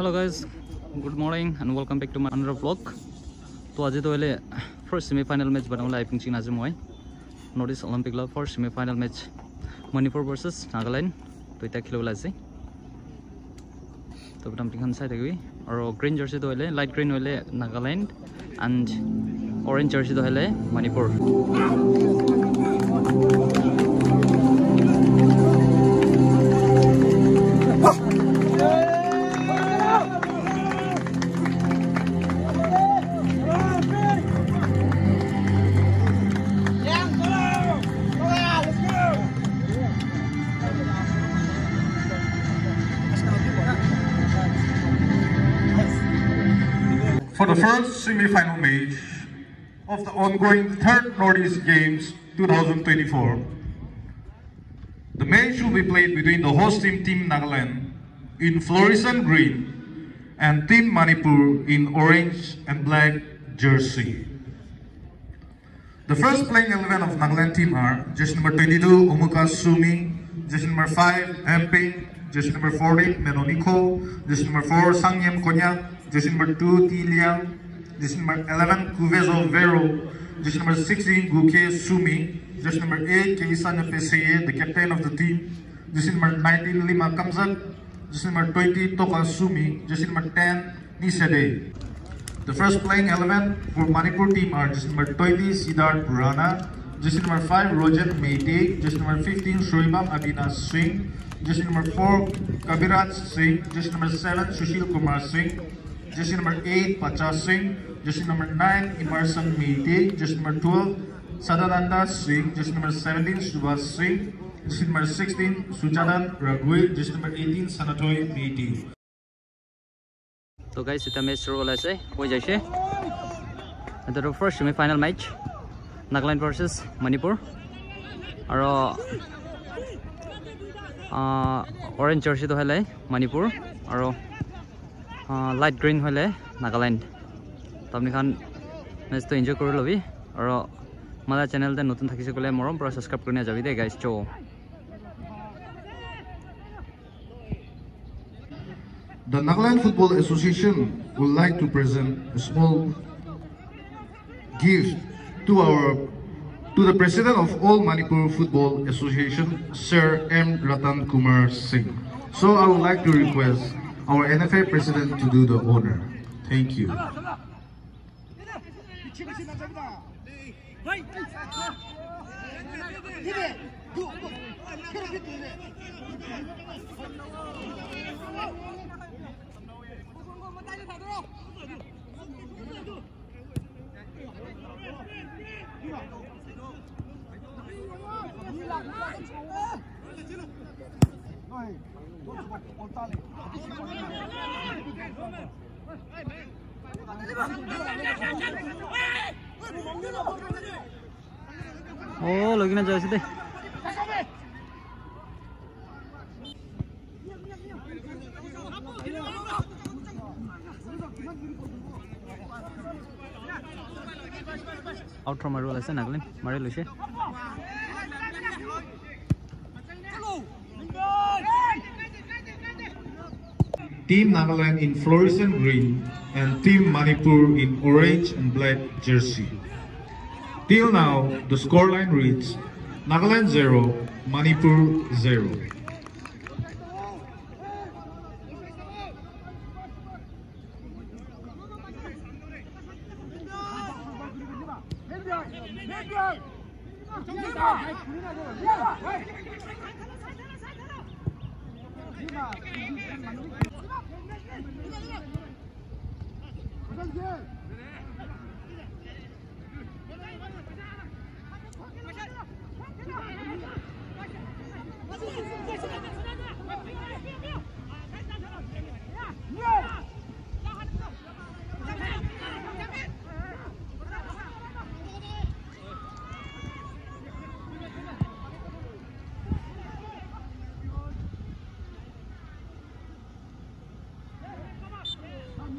Hello' guys good morning and welcome back to my another vlog তো আজি তো এলে ফাৰ্ষ্ট ছেমি ফাইনেল মেটচ বনাবলৈ আই পিং চিং আজি মই। North East Olympic club first semifinal match Manipur versus Nagaland তো খেলিবলৈ আছে তো দামটিখন চাই থাকিবি। আৰু গ্ৰীণ জাৰ্চিটো হ'লে লাইট গ্ৰীণ হ'লে নাগালেণ্ড এণ্ড অৰেঞ্জ জাৰ্চিটো হ'লে Manipur for the first semi-final match of the ongoing third Northeast Games 2024. The match will be played between the host team Team Nagaland in fluorescent green and Team Manipur in orange and black jersey. The first playing 11 of Nagaland team are jersey number 22 Umuka Sumi, jersey number 5 Emping, jersey number 40 Menoniko, jersey number 4 Sangyem Konyak, jersey number 2 T Liang, jersey number 11 Kuvezo Vero, jersey number 16 Guke Sumi, jersey number 8 Keisan Peseye, the captain of the team, jersey number 19 Lima Kamzak, jersey number 20 Toka Sumi, jersey number 10 Nisade. The first playing 11 for Manipur team are jersey number 20 Siddharth Purana, Jersey number five, Roger Mayday. Jersey number 15, Shoibam Abina Singh. Jersey number four, Kabirat Singh. Jersey number seven, Sushil Kumar Singh. Jersey number eight, Pacha Singh. Jersey number nine, Imarsan Mayday. Jersey number 12, Sadananda Singh. Jersey number 17, Subhash Singh. Jersey number 16, Sujadan Raghuil. Jersey number 18, Sanatoy Mayday. तो guys इतना match शुरू होला से हो जैसे तो first semifinal match Nagaland versus Manipur আৰু orange জাৰ্চিটো হ'লে মণিপুৰ আৰু লাইট গ্ৰীণ হ'লে নাগালেণ্ড তো আপনিখন মেচটো এনজয় কৰি ল'বি আৰু মালা চেনেলতে নতুন থাকিছে ক'লে মৰম পৰা ছাবস্ক্ৰাইব কৰি যাবি দেই গাইছ চ' The Nagaland Football Association would like to present a small gift to our to the president of All Manipur Football Association, Sir M. Ratan Kumar Singh. So I would like to request our NFA president to do the honor. Thank you. Давай. Вот О, логи на джойсе, дай. Аутро мариу лесе, наглин. Мариу лесе. Team Nagaland in fluorescent green and Team Manipur in orange and black jersey. Till now, the scoreline reads Nagaland 0, Manipur 0.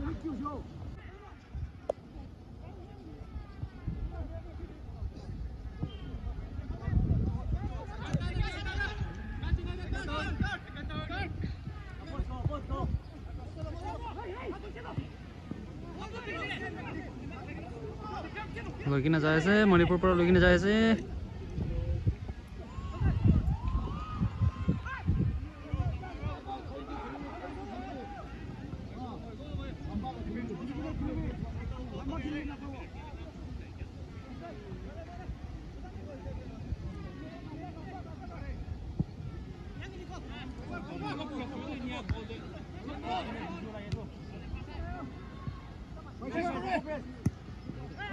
Thank you, Joe. লৈ কিনে যাই আছে মণিপুৰৰ পৰা লৈ কিনে যাই আছে।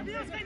Hey!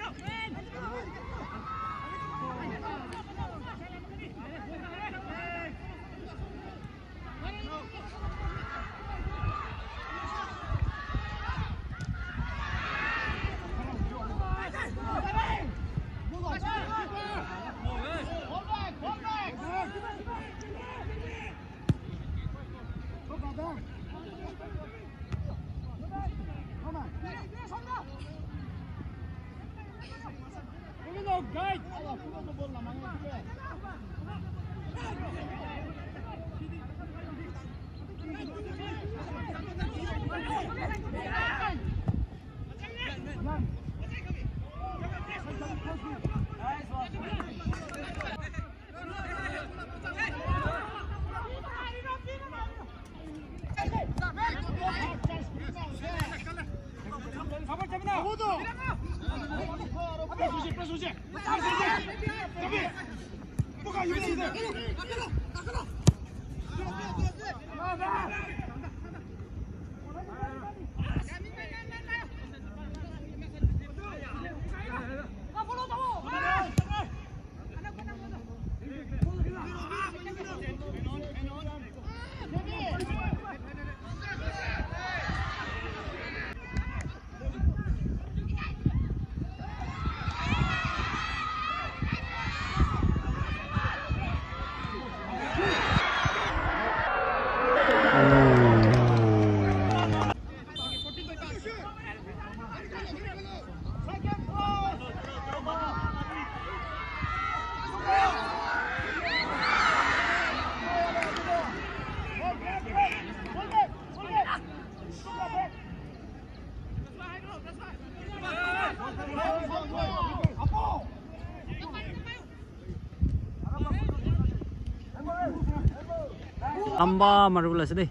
Sedih.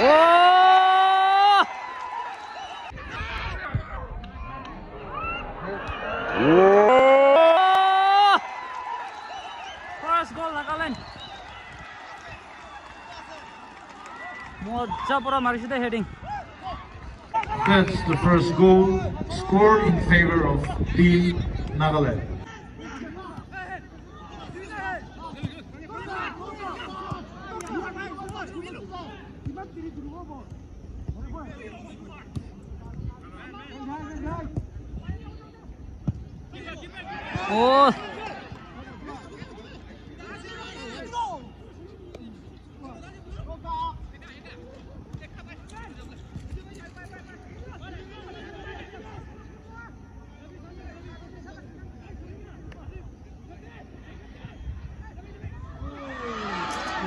Oh! Oh! First goal heading. That's the first goal scored in favor of Team na galera.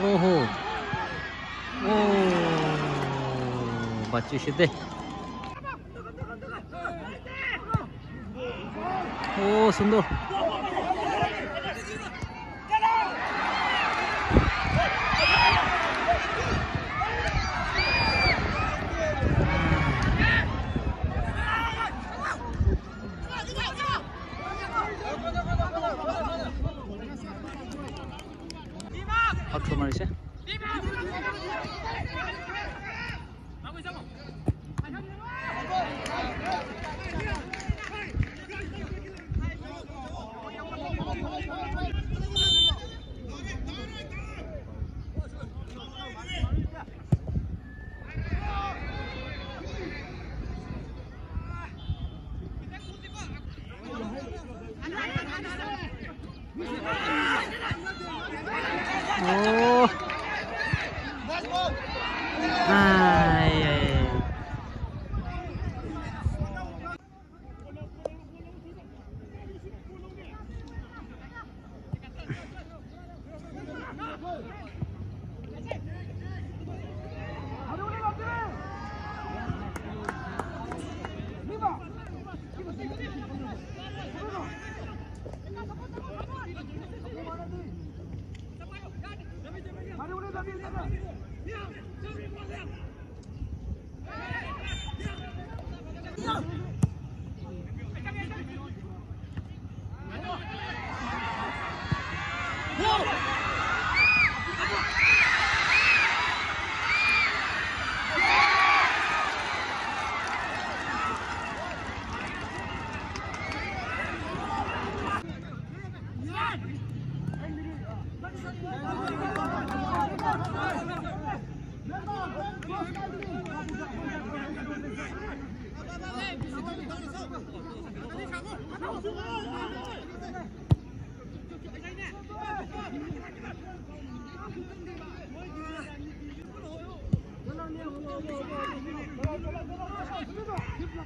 哦吼！哦，把球射进！哦，速度！亮小心放下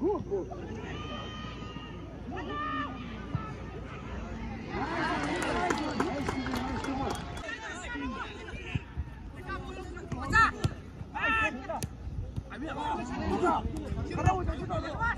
Oh, oh. 来来来来来来来来来来来来来来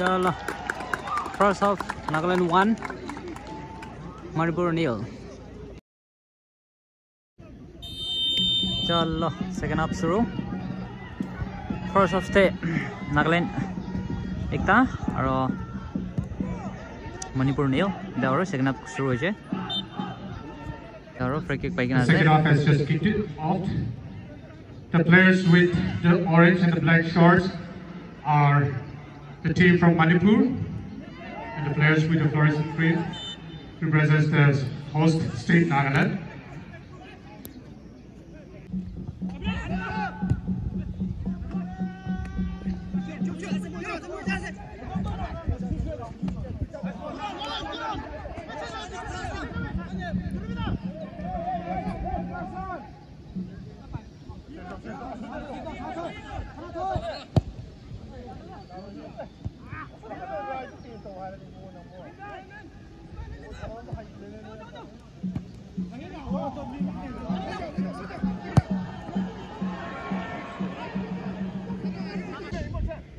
the first of Nagaland 1 Maribor Neil. Chalo, second up suru. First of the Nagaland Ekta aro Manipur Neil. Dauro second up suru hoye. Dauro free kick paikena. Second off has just kicked it out. The players with the orange and the black shorts are the team from Manipur, and the players with the fluorescent green represents the host state Nagaland.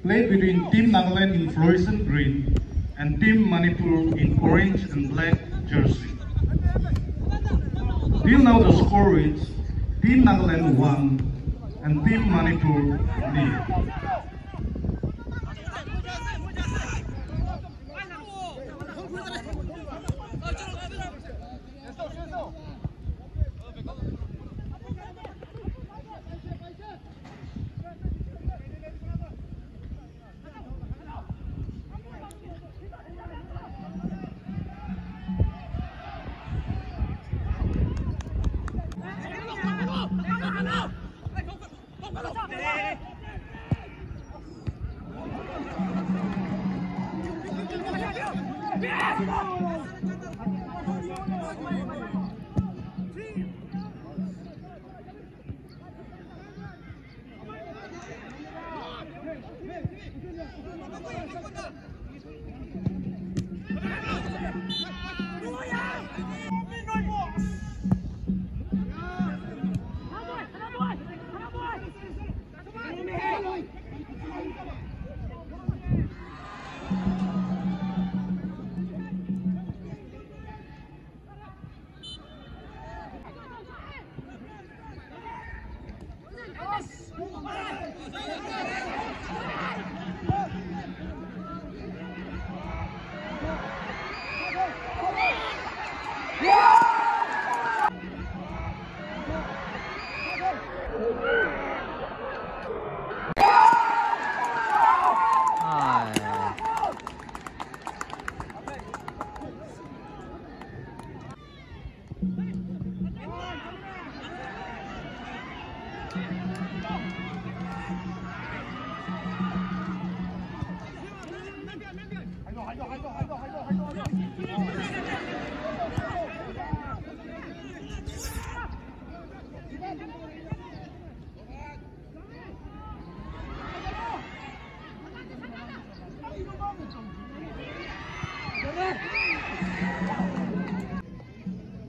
played between Team Nagaland in fluorescent green and Team Manipur in orange and black jersey. Till now the score is Team Nagaland 1 and Team Manipur 0.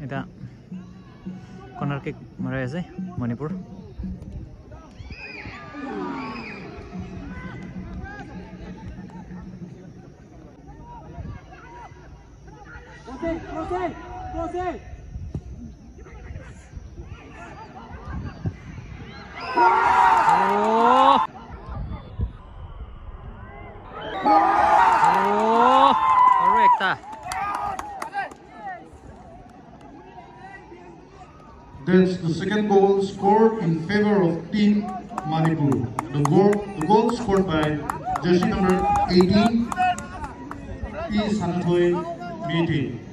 यता कर्नाटकै रहेछ Manipur Costa. That's the second goal scored in favor of Team Manipur. The goal, the goal scored by jersey number 18 is Hanatoi Meeting.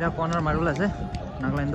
এটা corner marble আছে Nagaland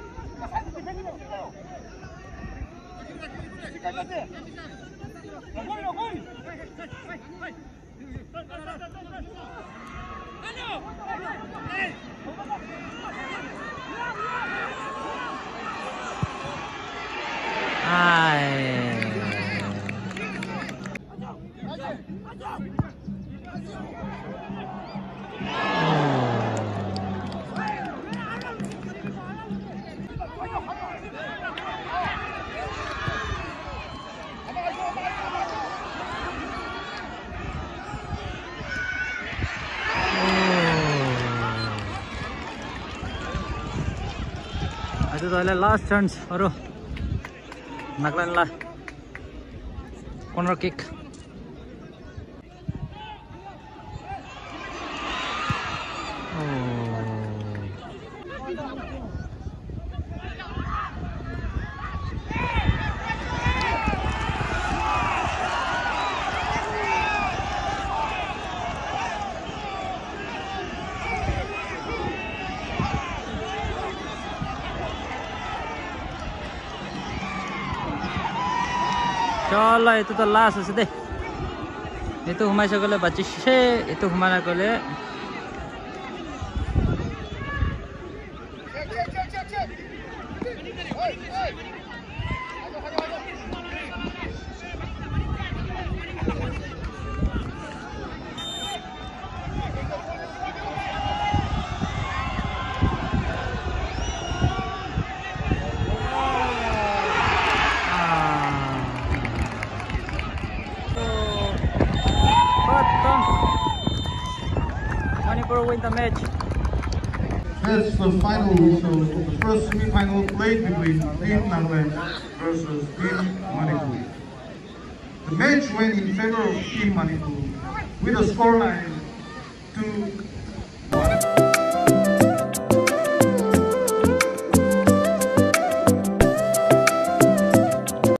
はい。त्यो last chance अरू नाग्लान्ला corner cake এতো তো লাশ আছে দে। এতো ঘুমাইছে গেলে বাঁচিছে এতো ঘুমানা গেলে the final of the first semi-final played between Team Nagaland